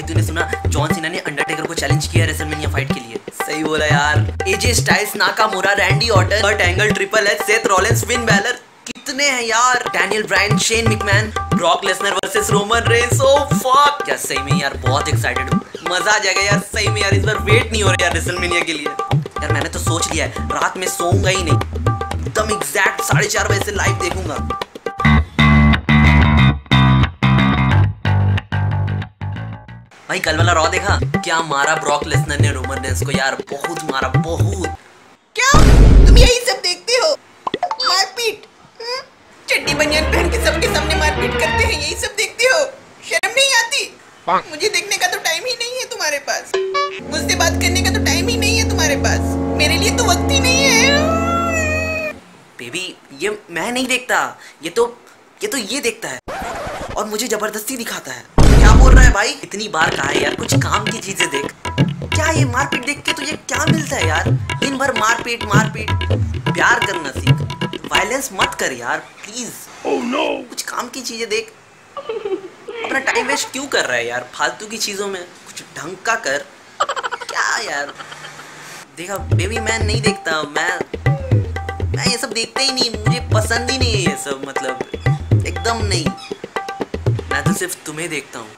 भाई तूने सुना, जॉन सीना ने अंडरटेकर को चैलेंज किया रेसलमेनिया फाइट के लिए। सही बोला यार। AJ Styles Nakamura Randy Orton Kurt Angle triple H Seth Rollins Finn Balor कितने हैं यार। Daniel Bryan Shane McMahon Brock Lesnar versus Roman Reigns oh fuck यार सही में यार, बहुत एक्साइटेड हूँ। मज़ा आ जाएगा यार, सही में यार, इस बार वेट नहीं हो रहा यार रेसलमेनिया के लिए। यार मैंने तो सोच लिया है, रात में सोऊँगा ही नहीं। एकदम एग्जैक्ट साढ़े चार बजे से लाइव देखूँगा। भाई कल वाला रॉ देखा? क्या मारा ब्रॉक लेसनर ने रोमन रेंस को यार बहुत मारा बहुत। क्या? तुम यही सब देखते हो? मारपीट हम्म? चड्डी बनियान पहन के सबके सामने मारपीट करते हैं यही सब देखते हो? शर्म नहीं आती? मुझे देखने का तो टाइम ही नहीं है तुम्हारे पास। मुझसे बात करने का तो टाइम ही नहीं है तुम्हारे पास। मेरे लिए तो वक्त ही नहीं है। बेबी ये मैं नहीं देखता। ये तो ये तो ये देखता है। और मुझे ज़बरदस्ती दिखाता है। बोल रहा है भाई? इतनी बार कहा है यार कुछ काम की चीज़ें देख। क्या ये मारपीट देख के तुझे क्या मिलता है यार? दिन भर मारपीट मारपीट। प्यार करना सीख। वायलेंस मत कर यार प्लीज़ oh, no. कुछ काम की चीज़ें देख। अपना टाइम वेस्ट क्यों कर रहा है यार? फालतू की चीज़ों में कुछ ढंग का कर। क्या यार? देखा बेबी मैं नहीं देखता। मैं मैं ये सब देखता ही नहीं। मुझे पसंद ही नहीं है ये सब मतलब। एकदम नहीं। मैं तो सिर्फ़ तुम्हें देखता हूँ।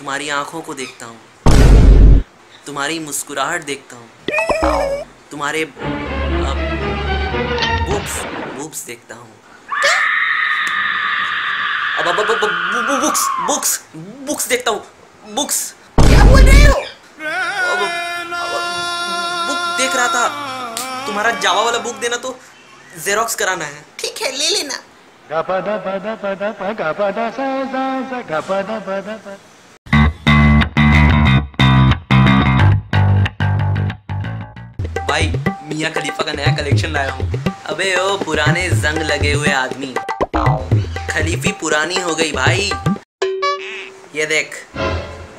तुम्हारी आँखों को देखता हूँ। तुम्हारी मुस्कुराहट देखता हूँ। तुम्हारे बुक्स बुक्स देखता हूँ। अब अब अब अब बुक्स बुक्स बुक्स देखता हूँ। बुक्स क्या बोल रहे हो? बुक देख रहा था। तुम्हारा जावा वाला बुक देना तो जेरोक्स कराना है। ठीक है ले लेना। भाई मियाँ खलीफा का नया कलेक्शन लाया हूँ। अबे ओ पुराने जंग लगे हुए आदमी। खलीफी पुरानी हो गई भाई। ये देख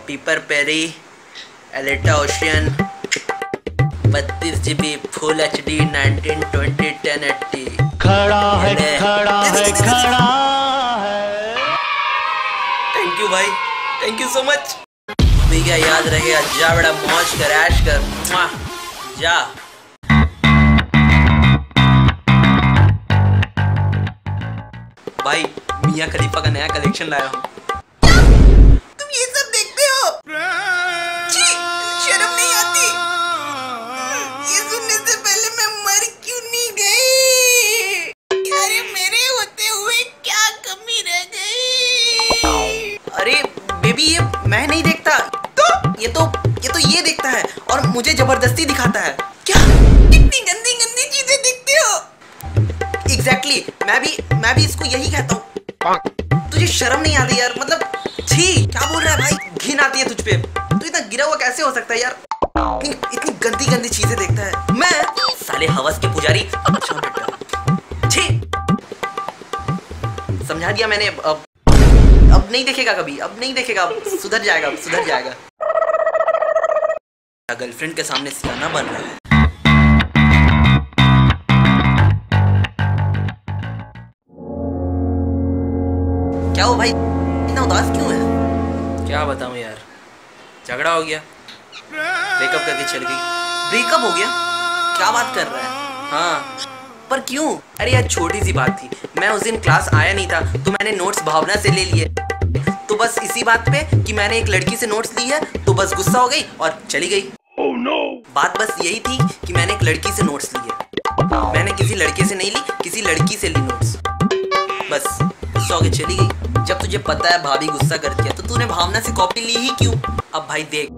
पीपर पेरी एलेटा ओशियन बत्तीस GB full H D nineteen twenty ten eighty खड़ा है खड़ा है खड़ा है। थैंक यू भाई थैंक यू सो मच भी क्या याद रहेगा जा बड़ा मौज कर ऐश कर। जा। भाई मियाँ खलीफा का नया कलेक्शन लाया हूँ। तुम ये सब देखते हो? शर्म नहीं आती। ये सुनने से पहले मैं मर क्यों नहीं गई? अरे मेरे होते हुए क्या कमी रह गई? अरे बेबी ये मैं नहीं देखता। तो ये तो ये तो ये देखता है और मुझे ज़बरदस्ती दिखाता है। क्या? मैं भी इसको यही कहता हूँ। तुझे शर्म नहीं आती यार मतलब छी, क्या बोल रहा है भाई? घिन आती है तुझ पे। तू इतना गिरा हुआ कैसे हो सकता है यार? इतनी गंदी गंदी चीज़ें देखता है। मैं साले हवस के पुजारी अच्छा छी। समझा दिया मैंने, अब अब नहीं देखेगा कभी, अब नहीं देखेगा, अब सुधर जाएगा, अब सुधर जाएगा। गर्लफ्रेंड के सामने सियाना बन रहा है। क्या हो भाई। इतना उदास क्यों है? क्या बताऊँ यार? झगड़ा हो गया। ब्रेकअप करके चल गई। ब्रेकअप हो गया? क्या बात कर रहा है? हाँ। पर क्यों? अरे यार छोटी सी बात थी। मैं उस दिन क्लास आया नहीं था तो मैंने नोट्स भावना से ले लिए। तो बस इसी बात पे कि मैंने एक लड़की से नोट्स ली है तो बस गुस्सा हो गई और चली गई। Oh, no. बात बस यही थी कि मैंने एक लड़की से नोट्स लिए मैंने किसी लड़के से नहीं ली किसी लड़की से ली नोट्स बस गुस्सा होकर चली गई। पता है भाभी गुस्सा करती है तो तूने भावना से कॉपी ली ही क्यों? अब भाई देख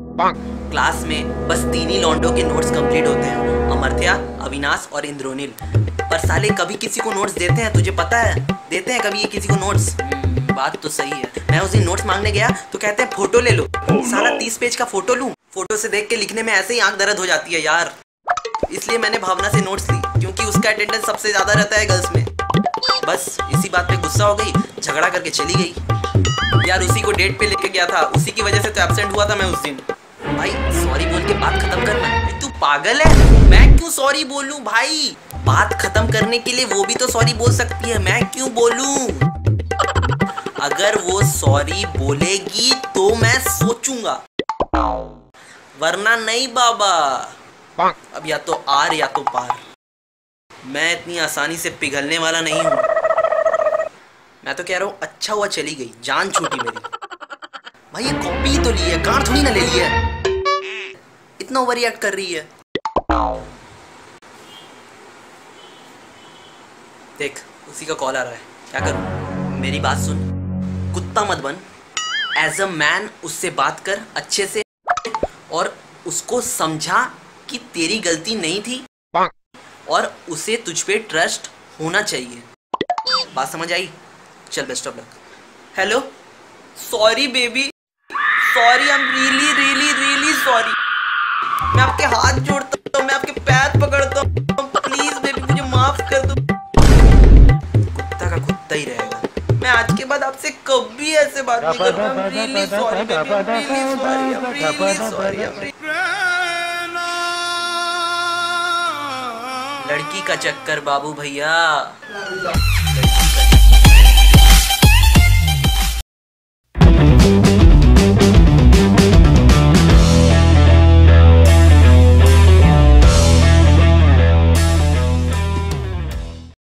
क्लास में बस तीन ही लॉन्डो के नोट्स कंप्लीट होते हैं अमरत्या अविनाश और इंद्रोनिल। पर साले कभी किसी को नोट्स देते हैं तुझे पता है? देते हैं कभी ये किसी को नोट्स बात तो सही है। मैं उस दिन नोट्स मांगने गया तो कहते हैं फ़ोटो ले लो। साला तीस पेज का फ़ोटो लूँ? फ़ोटो से देख के लिखने में ऐसे ही आँख दर्द हो जाती है यार। इसलिए मैंने भावना से नोट्स ली क्योंकि उसका अटेंडेंस सबसे ज़्यादा रहता है गर्ल्स में। बस इसी बात पे गुस्सा हो गई झगड़ा करके चली गई। यार, उसी को डेट पे लेके गया था। उसी की वजह से तो एबसेंट हुआ था मैं उस दिन। भाई सॉरी बोल के बात खत्म करना। तू पागल है? मैं क्यों सॉरी बोलूँ भाई? बात खत्म करने के लिए वो भी तो सॉरी बोल सकती है। मैं क्यों बोलूँ? अगर वो सॉरी बोलेगी तो मैं सोचूँगा। वरना नहीं बाबा। अब या तो आर या तो पार। मैं इतनी आसानी से पिघलने वाला नहीं हूँ। मैं तो कह रहा हूँ अच्छा हुआ चली गई, जान छूटी मेरी। भाई, ये कॉपी तो ली है गांड थोड़ी ना ले ली है। इतना ओवर रिएक्ट कर रही है। देख, उसी का कॉल आ रहा है। क्या करूँ? मेरी बात सुन। कुत्ता मत बन। एज अ मैन उससे बात कर, अच्छे से। और उसको समझा कि तेरी गलती नहीं थी। और उसे तुझ पे ट्रस्ट होना चाहिए। बात समझ आई? चल best of luck hello sorry baby sorry I am really really really sorry मैं आपके हाथ जोड़ता हूँ मैं आपके पैर पकड़ता हूँ। प्लीज़ बेबी मुझे माफ़ कर दो। कुत्ता का कुत्ता ही रहेगा। मैं आज के बाद आपसे कभी ऐसे बात नहीं करूँगा। Really sorry baby really sorry really sorry लड़की का चक्कर बाबू भैया।